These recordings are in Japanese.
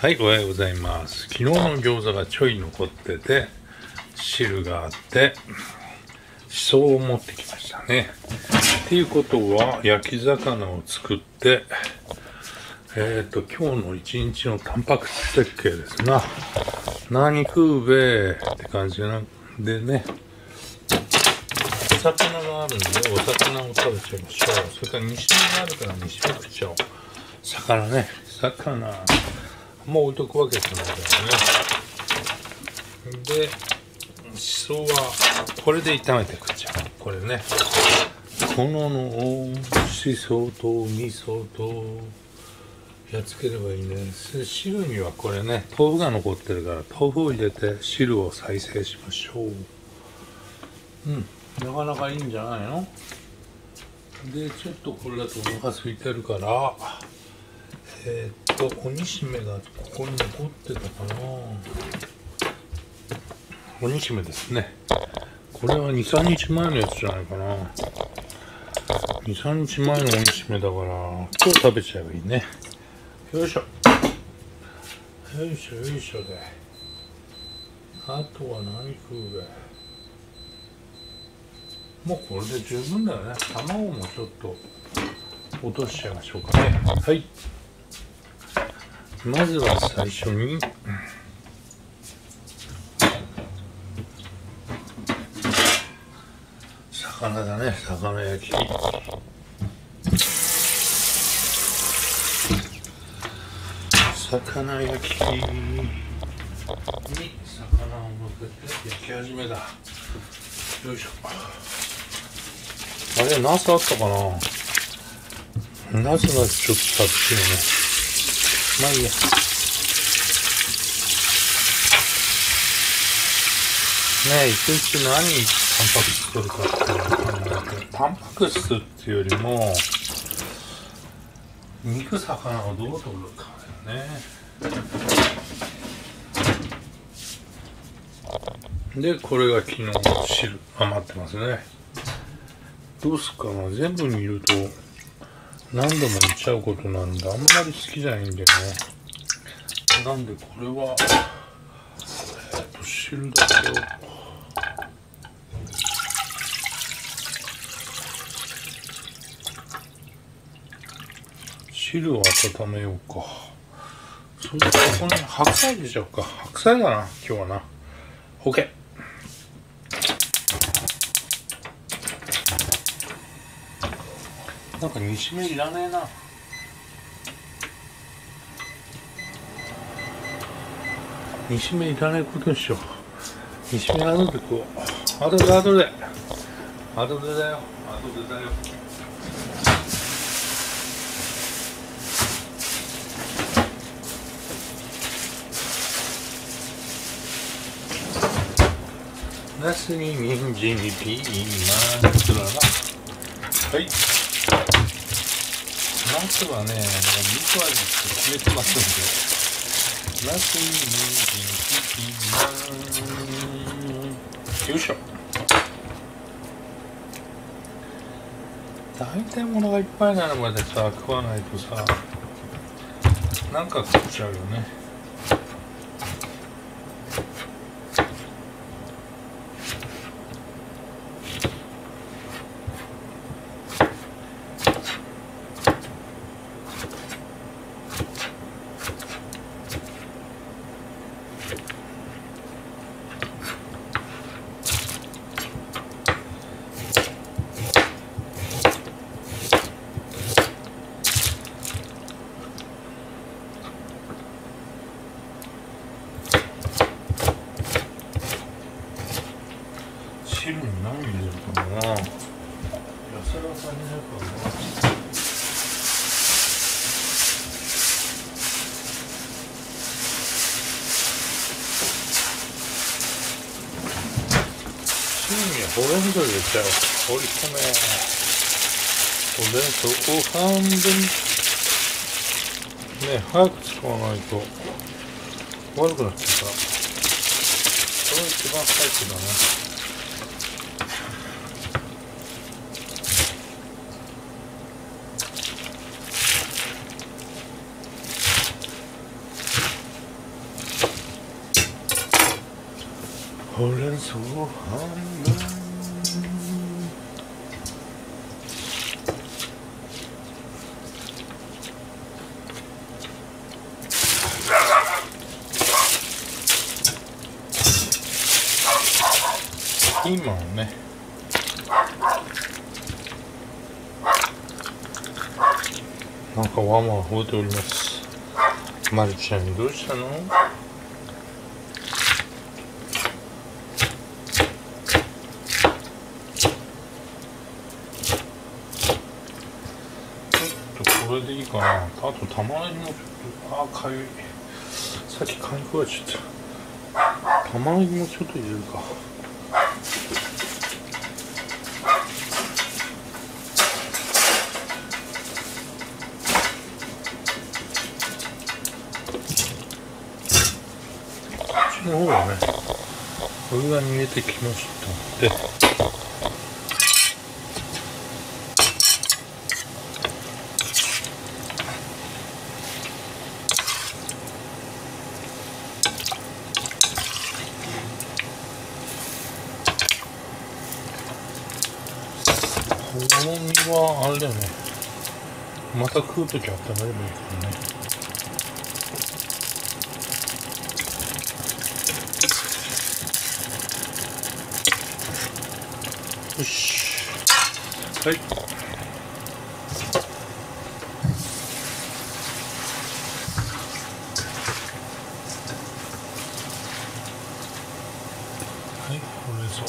はい、おはようございます。昨日の餃子がちょい残ってて、汁があって、しそを持ってきましたね。っていうことは、焼き魚を作って、えっ、と、今日の一日のタンパク質設計ですな。何食うべって感じなんでね。お魚があるんで、お魚を食べちゃいましょう。それから煮しめがあるから煮しめ食っちゃおう。魚ね。魚。もう置いとくわけじゃないからね。で、しそは、これで炒めて食っちゃう。これね。こののしそと味噌と、やっつければいいね。で汁にはこれね、豆腐が残ってるから、豆腐を入れて汁を再生しましょう。うん。なかなかいいんじゃないの？で、ちょっとこれだとお腹空いてるから、えーっと、鬼しめがここに残ってたかな鬼しめですね。これは2、3日前のやつじゃないかな。2、3日前の鬼しめだから、今日食べちゃえばいいね。よいしょ。よいしょ、よいしょで。あとは何食うべ。もうこれで十分だよね。卵もちょっと落としちゃいましょうかね。はい。まずは最初に、魚だね、魚焼き。魚焼きに魚を乗せて焼き始めだ。よいしょ。あれ、ナスあったかな？ナスがちょっと寂しいよね。まあいいや。ねえ、一日何タンパク質取るかっていうのを考えて、タンパク質っていうよりも、肉、魚をどう取るかだよね。で、これが昨日の汁、余ってますね。どうすっか？な全部見ると、何度も見ちゃうことなんであんまり好きじゃないんだよね。なんでこれはえっ、と汁だけを。汁を温めようか。それとここに白菜入れちゃおうか。白菜だな今日はな。OK なんか煮しめいらねえな。煮しめいらないことにしよう煮しめ後で食おう。後で後で。後でだよ。後でだよ。ナスに人参にピーマン。つらなはい。夏はね、もう肉味って決めてますんで、夏に人参ピーマン。よいしょ。大体物がいっぱいになるまでさ食わないとさなんか食っちゃうよね。茶り込めお弁当を半分ね早く使わないと悪くなっちゃうからそれ一番最初だねほうれん草半分なんかワンワン吠えております。まるちゃんどうしたの？これでいいかな。あと玉ねぎもちょっとあかゆい。さっきかゆくはちょっと玉ねぎもちょっと入れるか。の方がねお湯が煮えてきました。のでこの身はあれだよね。また食うとき温めればいいからね。はい。ほうれん草。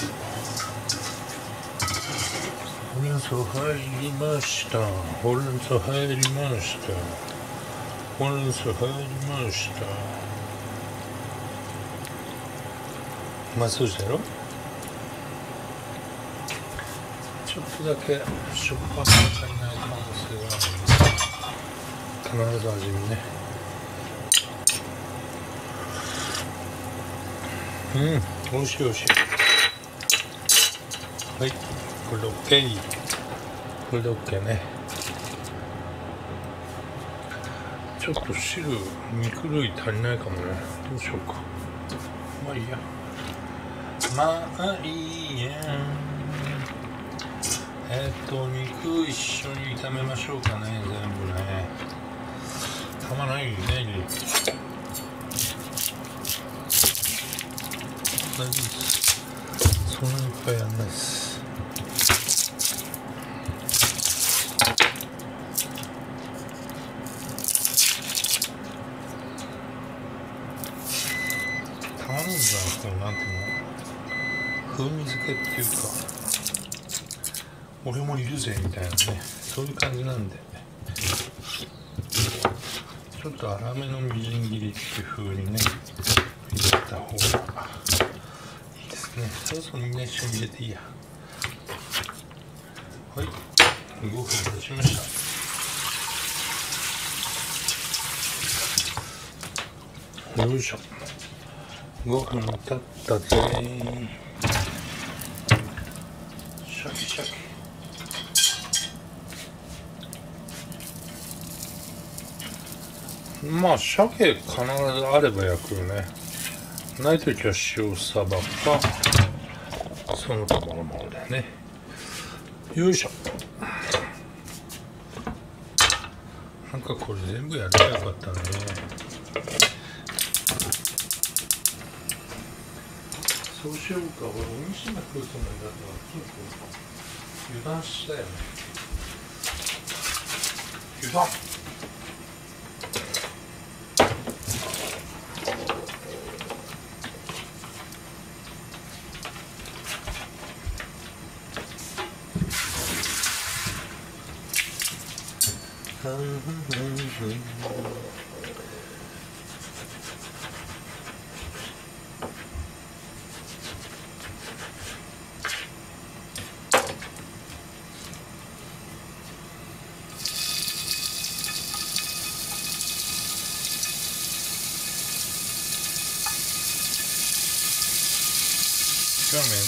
ほうれん草入りました。ほうれん草入りました。ほうれん草入りました。まあそうじゃろちょっとだけしょっぱさが足りない可能性が必ず味見ね。うん美味しい美味しい。はいこれで OK これで OK ね。ちょっと汁肉類足りないかもね。どうしようか。まあいいや。まあいいや。えっと肉一緒に炒めましょうかね全部。ね玉ねぎねぎ大丈夫です。そんなにいっぱいやんないです。玉ねぎはこうなんていうの。風味付けっていうか。俺もいるぜみたいなね。そういう感じなんでちょっと粗めのみじん切りっていう風にね入れた方がいいですね。そろそろみんな一緒に入れていいや。はい。5分経ちました。よいしょ。5分経ったぜシャキシャキ。まあ鮭必ずあれば焼くよね。ない時は塩サバかその他のものだね。よいしょ。なんかこれ全部やればよかったね。そうしようか。俺おみしめ食うつもりだったらちょっと油断したよね。油断面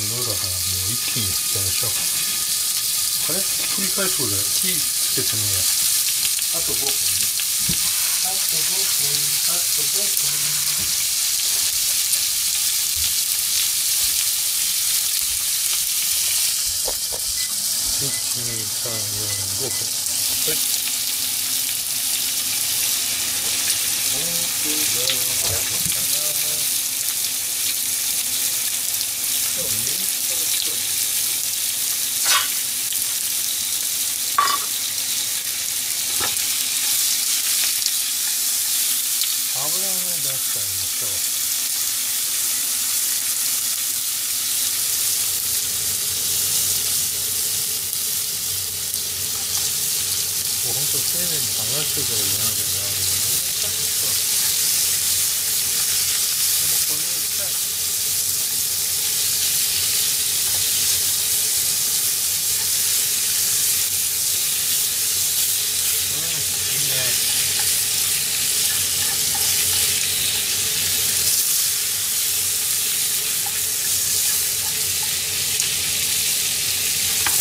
倒だからもう一気にいっちゃいましょう。あれ繰り返すことで火つけてねえや。to open. Had to open. Had to open. Чуть-чуть, там, я, гохот. 丁寧に剥がしてから入れなきゃならないよね。これをしたい。うん、いいね。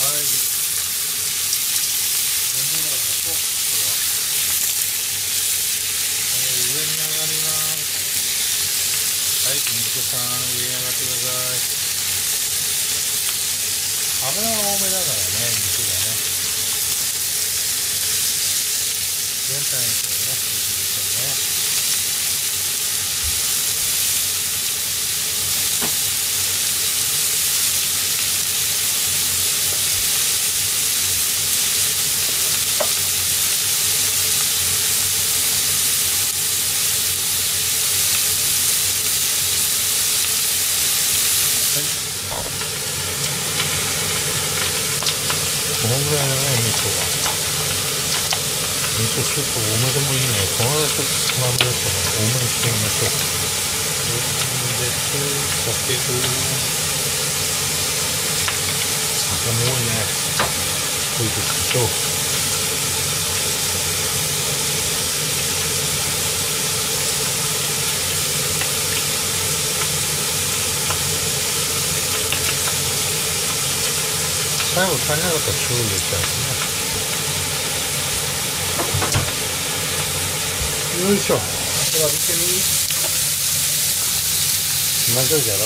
はい。レモンだと、これは。えー上に上がります。はい、肉さん、上に上がってください。油が多めだからね、肉がね。全体にこうね、肉ですよね。このぐらいだね、味噌は。味噌ちょっと多めでもいいね。この間ちょっと少なめだったから、多めにしてみましょう。で、酒と、酒も多い。ね。こうい。うとしましょ。最後足りなかったら醤油入れちゃうんですね。よい。しょ。では見てみ。混ぜるじゃろ？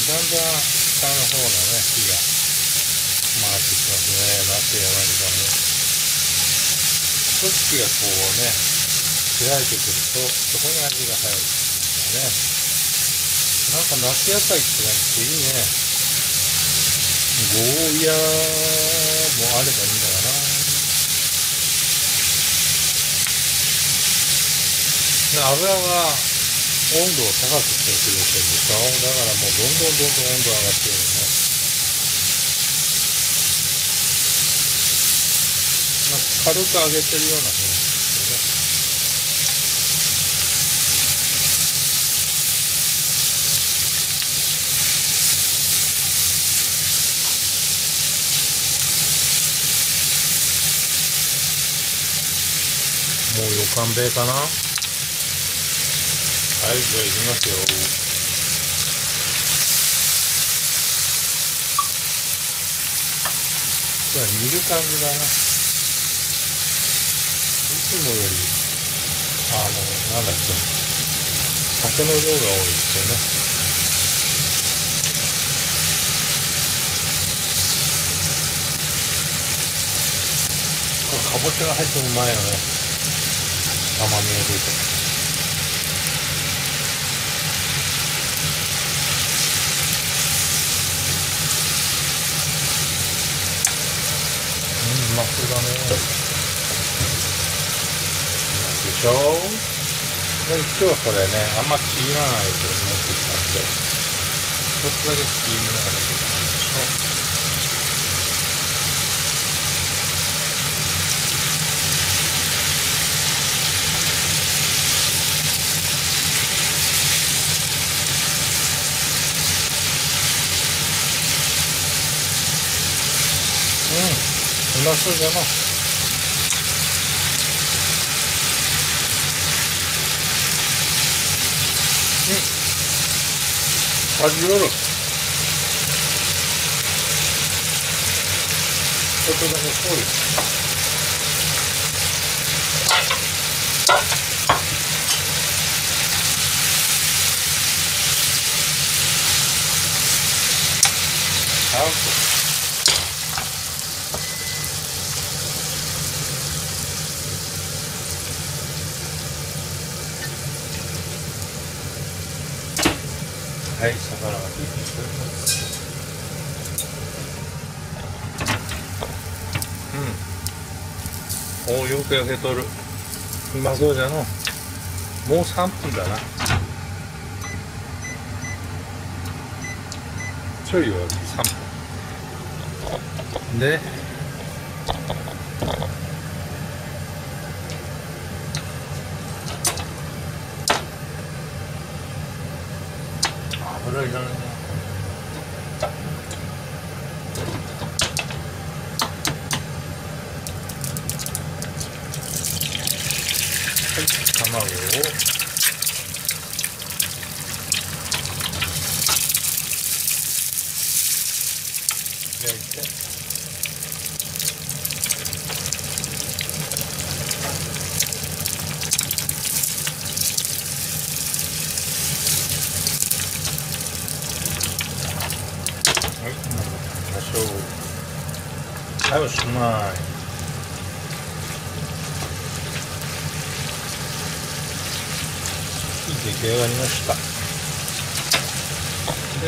だんだん下の方のね、火が回ってきますね。なってやられたね。組織がこうね、開いてくると、そこに味が入るんですよね。なんか夏野菜って感じでいいね。ゴーヤーもあればいいんだかな。で油が温度を高くしてくれてるでしょ。だからもうどんどんどんどん温度上がってるよね。まあ軽く揚げてるような雰囲気ですよね。もう予感べえかなはい、じゃあ行きますよ。じゃあ煮る感じだな。いつもより、あの、なんだっけ、酒の量が多いですよね。これかぼちゃが入ってもうまいよね。甘みが出て。まそうだね。でしょで今日はこれね、あんまちぎらないで持ってきたんで、ちょっとだけちぎりながらラスじゃの味よるちょっとだけ濃いハー。フがついてくるうん。おおよく焼けとる。うまそうじゃの。もう3分だな。ちょい弱火3分で油いらないなはい卵を焼いてはい、行きましょう。はい、おしまい。出来上がりました。で、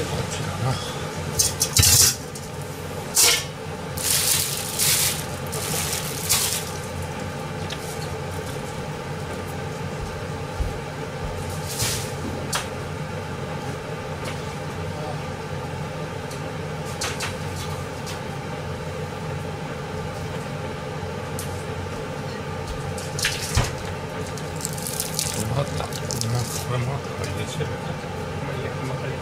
こちらな。また、まこれもあれですよ。まあいいや、またいいや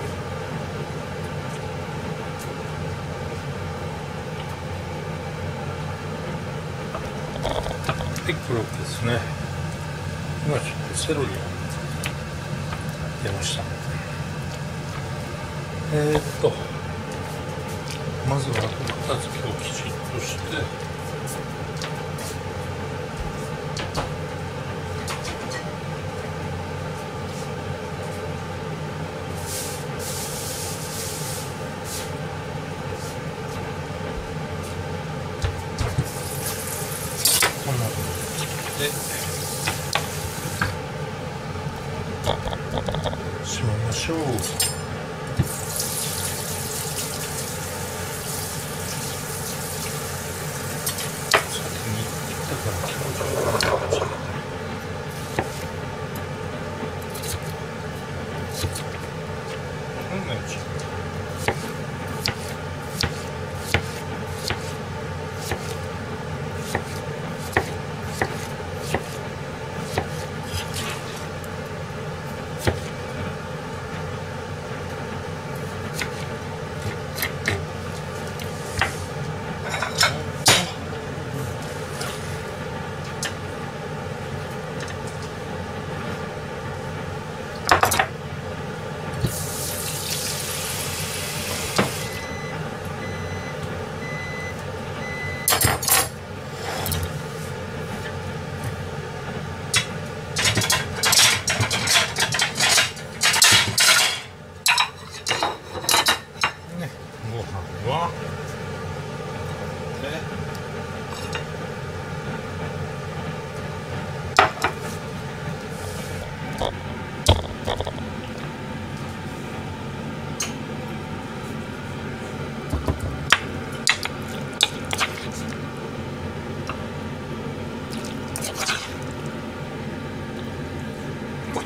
はい、黒ですね。今ち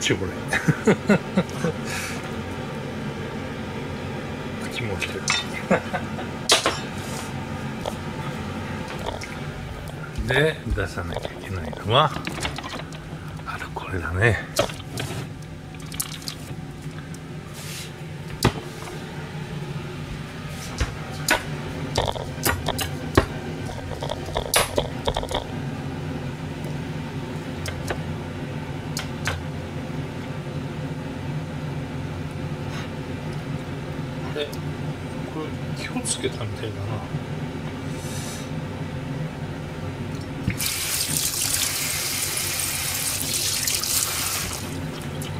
ちゅうこれ。口も来てるで出さなきゃいけないのはあるこれだねあれこれ気をつけたみたいだな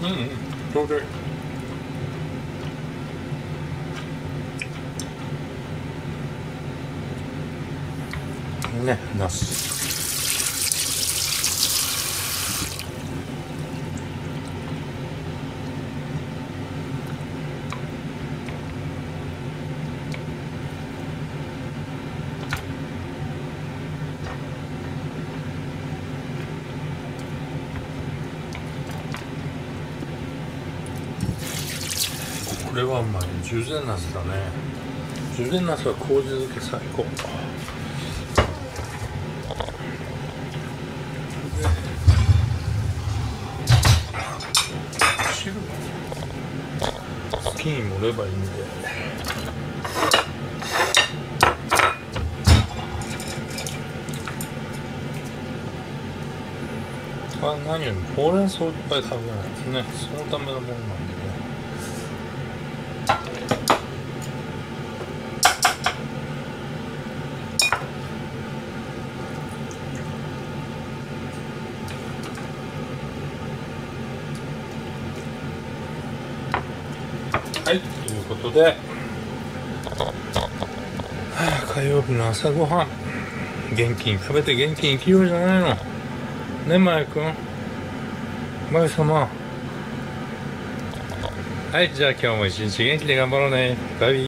うんうんちょうどいいねナスこれはうまい十全ナスだね。十全ナスは麹漬け最高。汁。好きに盛ればいいんであ何よりほうれん草いっぱい食べないですねそのためのものなんではいということで、はあ、火曜日の朝ごはん。元気に食べて元気に生きようじゃないの。ねまやくん。まゆ様。はいじゃあ今日も一日元気で頑張ろうね。バイビー。